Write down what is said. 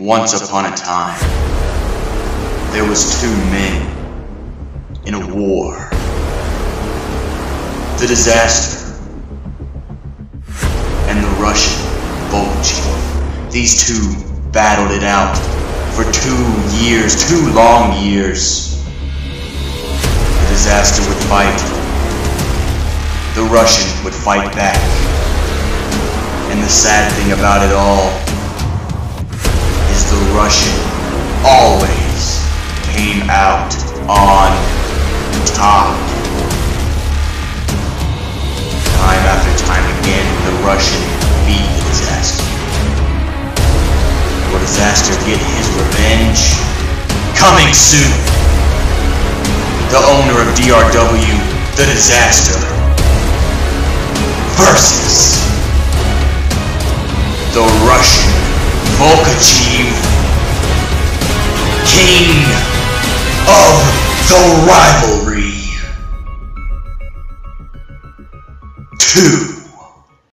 Once upon a time, there was two men in a war. The disaster and the Russian Volchi. These two battled it out for two years, two long years. The disaster would fight. The Russian would fight back. And the sad thing about it all Russian always came out on top. Time after time again, the Russian beat the disaster. Will disaster get his revenge? Coming soon! The owner of DRW, the disaster, versus the Russian Volkachiv, king of the rivalry. Two.